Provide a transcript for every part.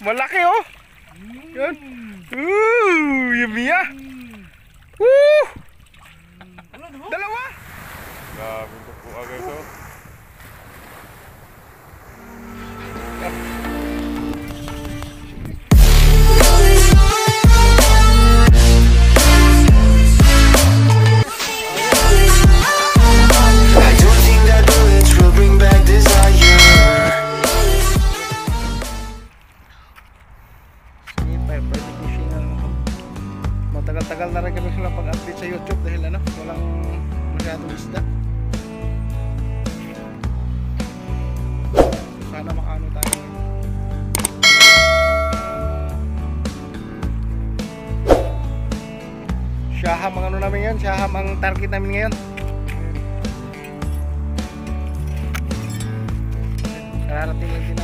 Malaki oh. Yan. Mm. Ooh, yummy ah. Mm. Woo! Dalawa! Grabe ko po agad oh. ham ang ano namin ngayon, siya ham ang target namin ngayon. Kararating lang din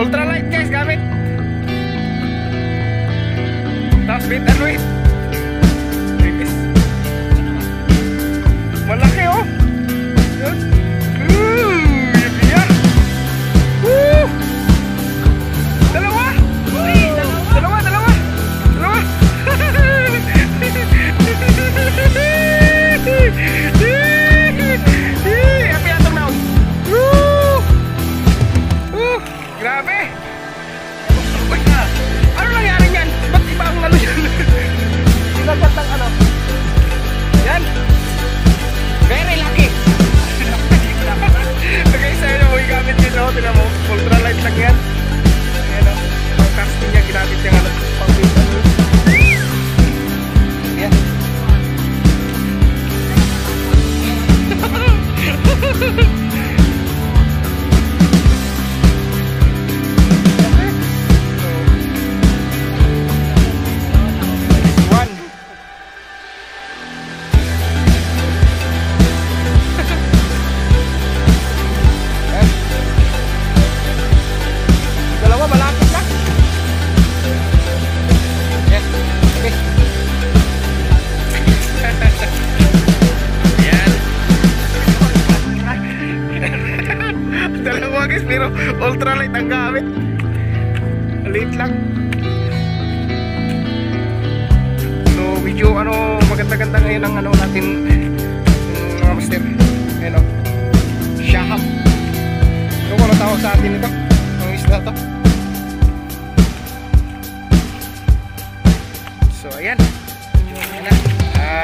ultralight guys gamit. Top speed and width medyo ano maganda-ganda ngayon ang ano natin yung mga master. Ayun o. Shaham. So kung ano tawag sa atin ito? Ang isda to. So ayan. Ayan na.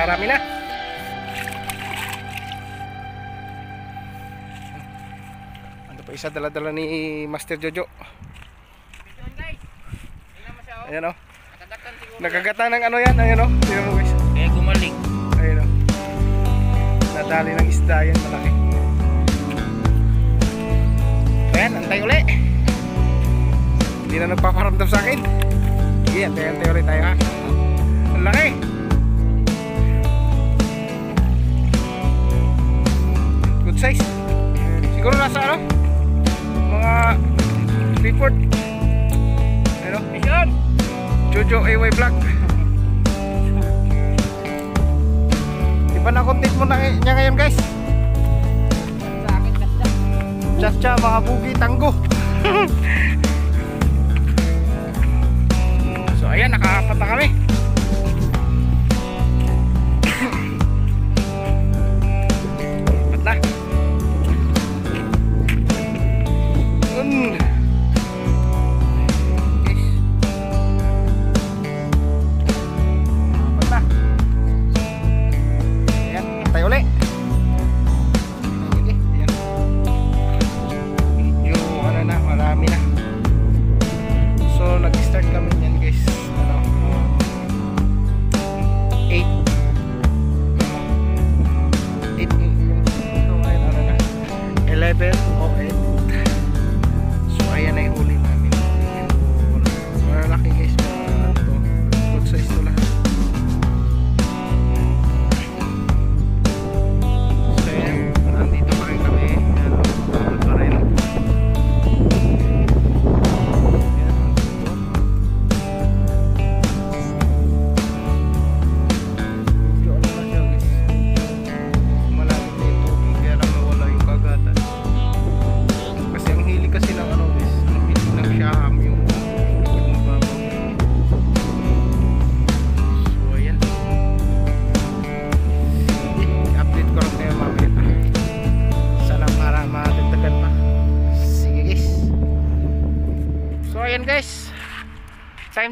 Marami na. Ano pa isa dala-dala ni Master Jojo. Ayan o. Nakagata ng ano yan. Ayan o. Tingnan mo guys. Kaya gumaling. Ayun o. Nadali ng isda yan malaki. So yan, antay uli. Hindi na nagpaparamdam sa akin. Sige, antay, antay ulit tayo ha. Ang laki. Good size. Siguro nasa ano? Mga Clifford. Jojo AY Vlog. Di ba na-content mo na niya ngayon guys? Chacha, mga bugi, tanggo. so ayan, nakaapat na kami.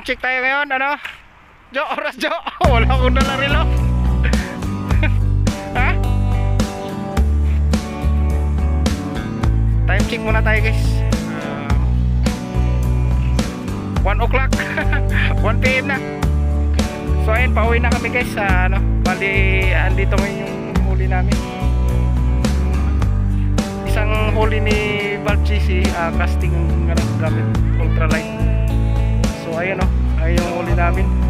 Check tayo ngayon ano? Jo, oras Jo. Wala akong dala relo. Ha? Time check muna tayo guys. Um, 1 o'clock. 1 pm na. So ayun pauwi na kami guys sa ano bali andito ngayon yung huli namin. Isang huli ni Balchisi uh, casting ano, gamit ultralight ayun